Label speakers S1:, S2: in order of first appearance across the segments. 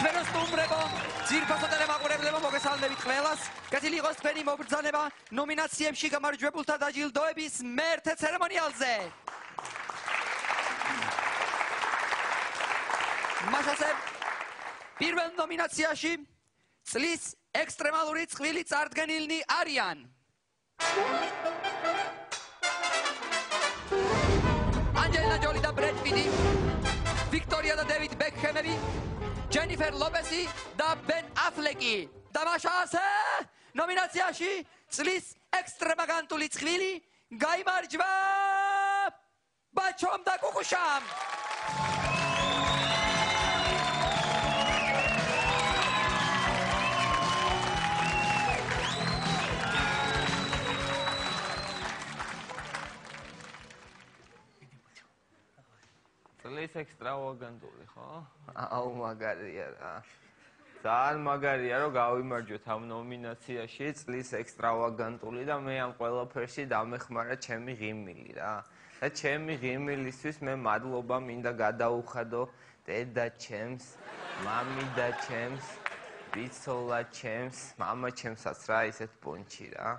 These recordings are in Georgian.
S1: ჩვენო სტუმრებო, ძირფასო ტელემაყურებლებო, მოგესალმებით ყველას. კეთილი იყოს თქვენი მობრძანება ნომინაციებში გამარჯვებულთა დაჯილდოების მეერთე ცერემონიალზე. მასასე პირველ ნომინაციაში წლის ექსტრემალური წვილი წარდგენილნი არიან. ანჯელინა ჯოლი და ბრედ პიტი, ვიქტორია და დევიდ ბეკჰემები, ჯენიფერ ლოპესი და ბენ აფლეკი. დამაშავე ნომინაციაში წლის ექსტრემაგანტული წვილი გაიმარჯვა ბაჩომ და კუკუშამ.
S2: წლის ექსტრავაგანტული, ხო? აუ მაგარია რა. ძალიან მაგარია რომ გავიმარჯვეთ ამ ნომინაციაში წლის ექსტრავაგანტული და მე ამ ყველაფერში დამეხმარა ჩემი ღიმილი რა. და ჩემი ღიმილისთვის მე მადლობა მინდა გადაუხადო დედა ჩემს, მამი და ჩემს, ბიცოლა ჩემს, мама ჩემსაც რა ისეთ პონჩი რა.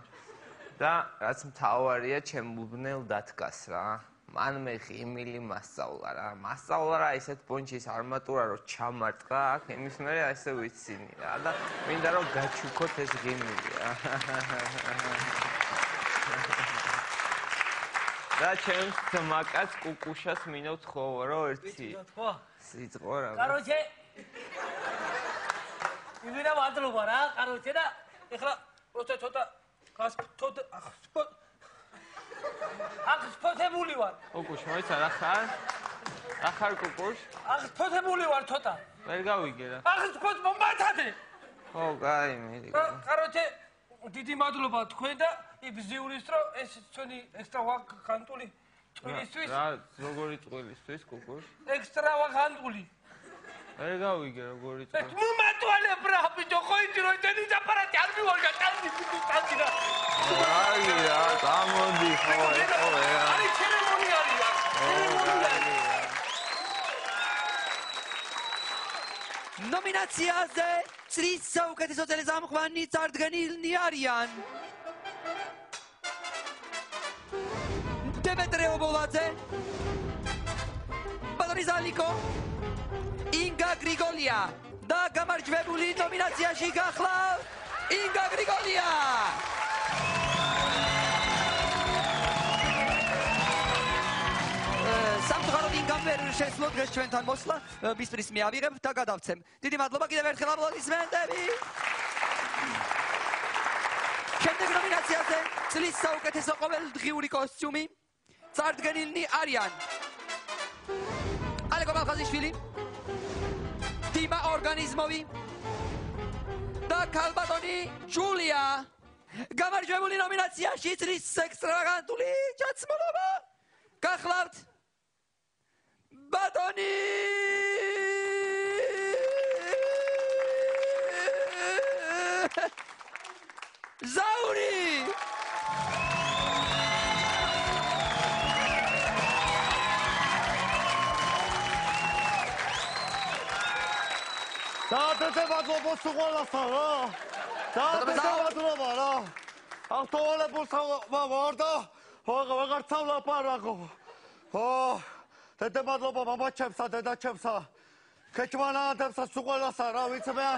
S2: და რაც მთავარია ჩემ უბნელ დათკას რა. მან მე ღიმილი მასწავლა რა. მასწავლა რა ისეთ პონჩის არმატურა რო ჩამარტყა აქ, იმის მერე ასე ვიცინი რა და მინდა რომ გაჩუქოთ ეს ღიმილი რა. და ჩემს თმაკაც კუკუშას მინავთ ხოვო რა ერთი.
S3: ხო?
S2: სიწყო რა.
S3: კაროჩე. იმენა მადლობა რა, კაროჩე და ეხლა როცა ცოტა გას ცოტა ახ სპოთებული ვარ.
S2: კუკუშ, მოიცა რა ხარ? რა ხარ კუკუშ?
S3: ახ სპოთებული ვარ ცოტა.
S2: ვერ გავიგე რა.
S3: ახ სპოთ მომათადე.
S2: ხო, კაი, მიდი.
S3: კაროჩე, დიდი მადლობა თქვენ და იბზიურის რომ ეს ჩვენი ექსტრავაგანტული წვილისთვის
S2: რა, როგორი წვილისთვის კუკუშ?
S3: ექსტრავაგანტული.
S2: ვერ გავიგე როგორი
S3: ეს
S2: წვილი.
S3: მომატვალე ბრა ბიჭო ხო ინჯი რომ დედი დაპარატი არ მივარგა ტანდი ტანდი რა.
S2: აი რა, გამოდი ხო, ეხო რა.
S3: აი ცერემონიალია. ცერემონიალი.
S1: ნომინაციაზე წლის საუკეთესო წელიწამყვანი წარდგენილნი არიან. დემეტრე ობოლაძე. ბატონი ზალიკო. გრიგოლია და გამარჯვებული ნომინაციაში გახლავ ინგა გრიგოლია. სამწუხაროდ ინგამ ვერ შესძლო დღეს ჩვენთან მოსვლა, ბისტრის მეავიღებ და გადავცემ. დიდი მადლობა კიდევ ერთხელ აპლოდისმენტები. შემდეგ ნომინაციაზე წლის საუკეთესო ყოველდღიური კოსტიუმი წარდგენილნი არიან. ალეკო ბალხაზიშვილი, დიმა ორგანიზმოვი და ქალბატონი ჯულია. გამარჯვებული ნომინაციაში წლის ექსტრავაგანტული ჩაცმულობა. გახლავთ ბატონი ზაური
S4: დაადეთე მადლობა სულ ყველასთან რა. დაადეთე მადლობა რა. ავტოვალებულს ვარ და ვაღარ ცავლაპარაკო. ო დედე მადლობა მამაჩემსა დედაჩემსა. ქეჩმანადებსა სულ ყველასთან რა ვიცი მე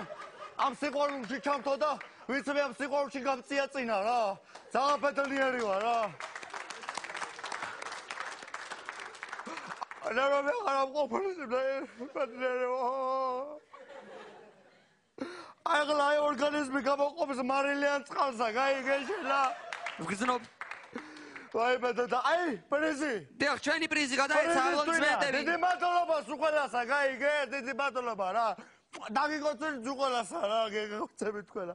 S4: ამ სიყვარულში ჩამთო და ვიცი მე ამ სიყვარულში გამწია წინა რა. ძალიან პედალიერი ვარ რა. არა მე არ ამყოფილი პედალიერი ვარ. აღლა აი ორგანიზმი გამოყოფს მარილიან წყალსა, გაიგე შელა.
S1: ვგზნობ
S4: ვაი ბედა და აი პრიზი.
S1: დიახ ჩვენი პრიზი გადაეცა აპლოდისმენტები
S4: დიდი მადლობა სულ ყველასა, გაიგე? დიდი მადლობა რა. დაგიგოცეთ სულ ყველასა რა, გეგოცებით ყველა.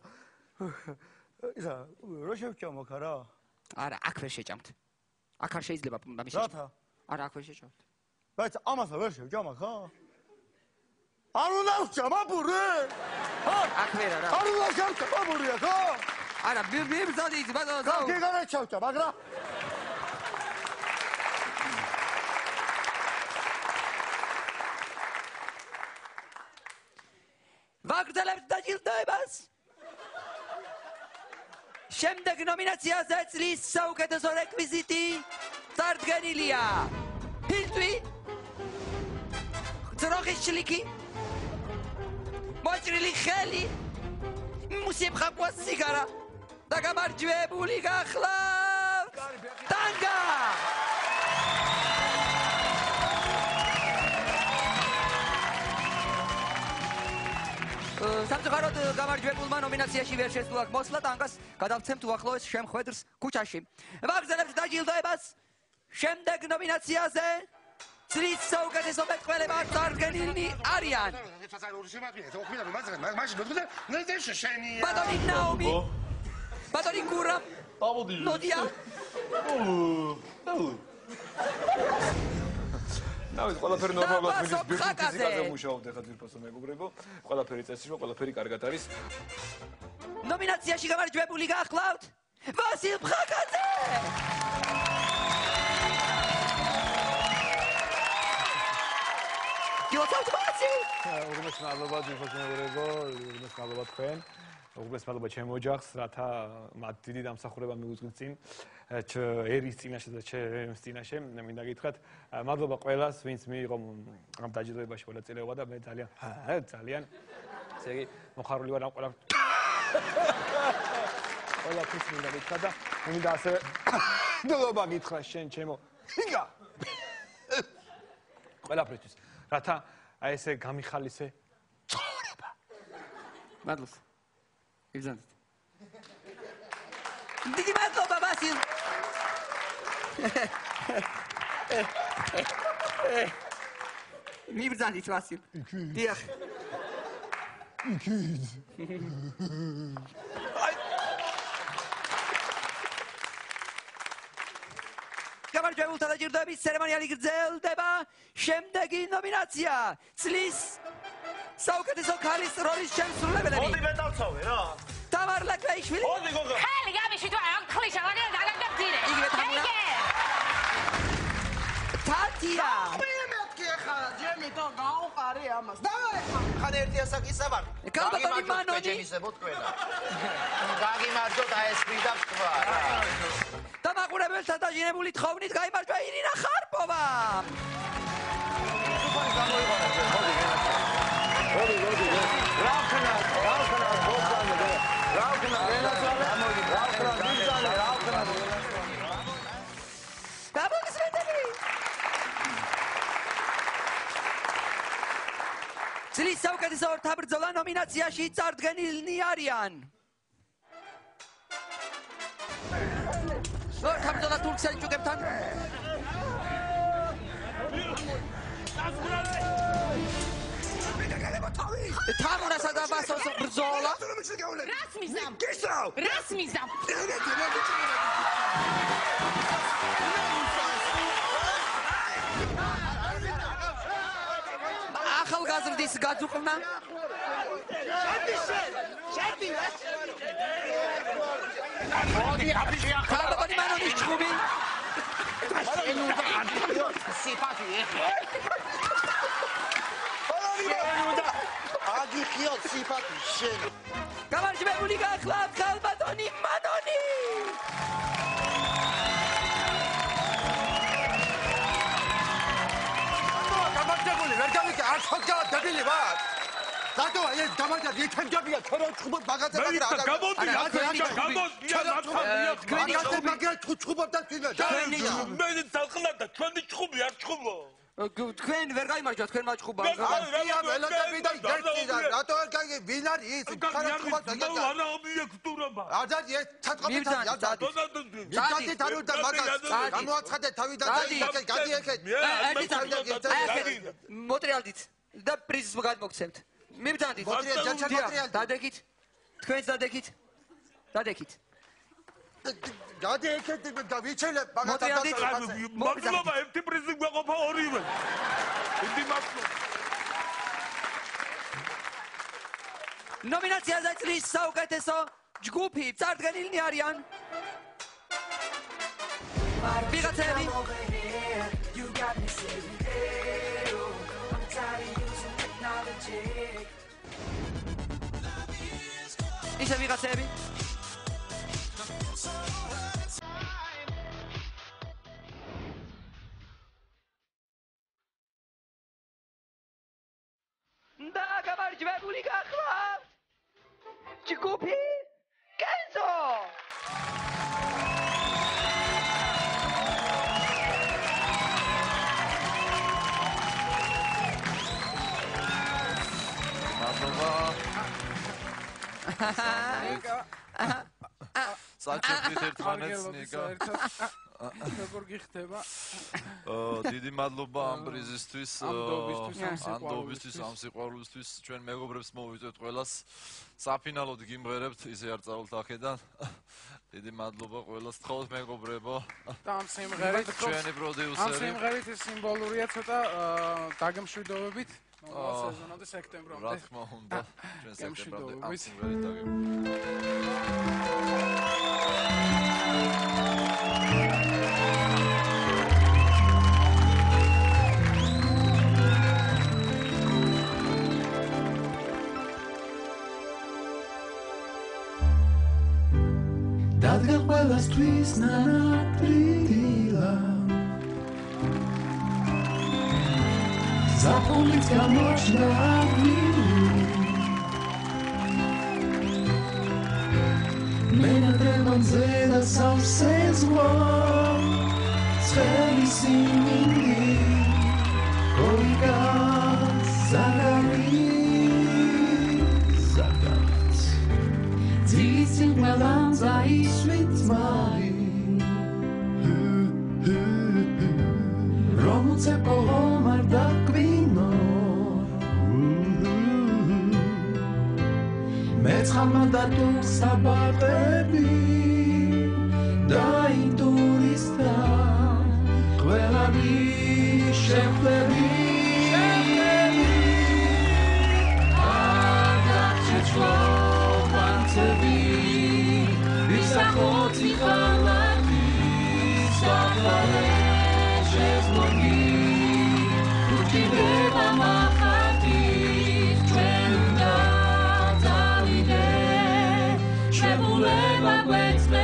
S4: ისა, რო შევჭამ აქ რა?
S1: არა აქ ვერ შეჭამთ აქ არ შეიძლება ამის
S4: რათა?
S1: არა აქ ვერ შეჭამთ
S4: բայց ამასა ვერ შევჭამ აქ, ხა? არ უნდა ჩამაბური? ჰა?
S1: აქ ვერა რა.
S4: არ უნდა ჩამაბურია, ხო?
S1: არა, მიბრძანდით ბატონო,
S4: და
S1: დაუ.
S4: გიგარა ჩავჭა, მაგრამ
S1: ვაგრძელებთ დაჯილდოებას. შემდეგ ნომინაციაზე წლის საუკეთესო რეკვიზიტი წარდგენილია. ფილტვი ძროხის შლიკი მოჭრილი ხელი. მუსიფხაკვა სიგარა. და გამარჯვებული გახლავთ ტანგა სამწუხაროდ გამარჯვებულმა ნომინაციაში ვერ შესულა მოსლა. ტანგას გადავცემთ უახლოეს შემხვედრს ქუჩაში. ვაგრძელებთ დაჯილდოებას. შემდეგ ნომინაციაზე წლის საუკეთესო მეტყველება წარდგენილნი არიან. ბატონი ნაუმი ბატონი გურა. ნოდია.
S5: ნავის ყველაფერი ნორმალურად მიდის ფიზიკაზე მუშაობთ ახლა ძირფასო მეგობრებო. ყველაფერი წესრიგო ყველაფერი კარგად არის.
S1: ნომინაციაში გამარჯვებული გახლავთ. ვასილ ფხაკაძე გიოცავთ ვასილ
S5: უღმეს მადლობა ძირფასო მეგობრებო უღმეს მადლობა თქვენ. უღმეს მადლობა ჩემ ოჯახს რათა მათ დიდი დამსახურება მიუძღვით წინ ერის წინაშე და ჩემს წინაშე. მინდა გითხრათ მადლობა ყველას ვინც მიიღო ამ დაჯილდოებაში მონაწილეობა და მე ძალიან ძალიან. ესე იგი მოხარული ვარ ამ ყველა ყველაფრის მინდა გითხრათ და მინდა ასევე მადლობა გითხრა შენ ჩემო იგა! ყველაფრისთვის რათა აი ესე გამიხალისე. ცხოვრება.
S1: მადლობს იბზანდით დიდი მადლობა ვასილ მიბრძანდით ვასილ დიახ გამარჯვებულთა დაჯილდოების ცერემონიალი გრძელდება. შემდეგი ნომინაცია. წლის საუკეთესო ქალის როლის შემსრულებლები
S4: მეტავცავე რა.
S1: თამარ ლაკაიშვილი
S4: მოდი გოგო.
S6: ხელი გამიშვით ვარ ამ ხლიშა ვარ და გაგაგძირე
S1: იგივე თამუნა? თათია.
S7: ხან ერთი ასაკისა ვარ.
S1: კალბატონი მანონი.
S7: გაგიმარჯვოთ აი ეს ვიდა თქვა
S1: დამაყურებელთა დაჟინებული თხოვნით გაიმარჯვა ირინა ხარპოვა საუკეთესო ორთაბრძოლა ნომინაციაში წარდგენილნი არიან. ორთაბრძოლა თურქსელი ჯუგებთან თამურასა და ბასოს ბრძოლა.
S6: რას მიზამ? რას მიზამ
S1: ახალგაზრდის გაძუყნა ქალბატონი მანონის ჭუბი
S4: აგიხიო სიფათი შენ.
S1: გამარჯვებული გახლავთ ქალბატონი მანონი
S4: გამარჯვებული, ვერ გავიქე, არ ხოთგა დებილი ვარ. რატო ეს გამარჯვებული ეთემჯაბია ქერო ჩხუბობ მაგაზე
S5: მე
S4: მაგრამ
S5: ისა გამოდი
S1: არა,
S5: აქ გამოდი
S1: ე, თქვენი
S4: ჩხუბობ და თვითონ
S1: ჭუბი.
S5: მე ძალხლა და ჩვენი ჭუბი არ ჭუბო
S1: თქვენ ვერ გაიმარჯვა თქვენ მაჭხუბა
S5: მე გა-
S4: ია ველოდები და ერთი და რატო არ გაიგე? ვინ არის ის? ჩხუბობ და
S5: ნუ არა ობიექტურობა
S4: აძად ეს ჩატყობი
S1: მიბრძანეთ,
S4: და
S1: დადი.
S4: მიგდადი თარო და მაგას
S1: დადი.
S4: გამოაცხადე თავიდან და
S1: დადი.
S4: იქეთ გადი იქეთ.
S1: ერთი წამი
S4: და
S1: აი აქეთ მოტრიალდით და პრიზს გადმოგცემთ მიბრძანდით
S4: მოტრიალ, ჯერჩა
S1: დიახ,
S4: მოტრიალ.
S1: დადეკით თქვენც დადეკით დადეკით
S4: გადი იქეთ და ვიჩელებ მაგას
S1: მოტრიალდით
S5: მადლობა ერთი პრიზი გვეყოფა ორივე. დიდი მადლობა
S1: ნომინაციაზე წლის საუკეთესო ჯგუფი წარდგენილნი არიან. ვიღაცები. ისე ვიღაცები
S8: საჭიროებით ერთმანეთს ნიკა.
S3: როგორ გიხდება?
S8: აა, დიდი მადლობა ამ პრიზისთვის.
S3: ამ დობისთვის, ამ
S8: ამ ამ სიყვარულისთვის. ჩვენ მეგობრებს მოვიწვევთ ყველას. საფინალოდ გიმღერებთ, ისე არ წავალთ აქედან. დიდი მადლობა ყველას. თხოვთ მეგობრებო.
S3: და ამ სიმღერით
S8: ჩვენი
S3: ამ
S8: პროდიუსერი.
S3: სიმღერით ის სიმბოლურია ცოტა დაგემშვიდობებით.
S8: აა,
S3: სეზონამდე
S8: რა
S3: სექტემბრამდე.
S8: თქმა უნდა, ჩვენ სექტემბრამდე ამ სიმღერით დაგემ.
S9: დადგა ყველასთვის Zapomniska noćna milu Mene premam zeda sam se zlom Sveli si mingi Kolika zagari Zagart Sie sind mir lang, sei ich mit zwei მეცხამა და თუქს problema com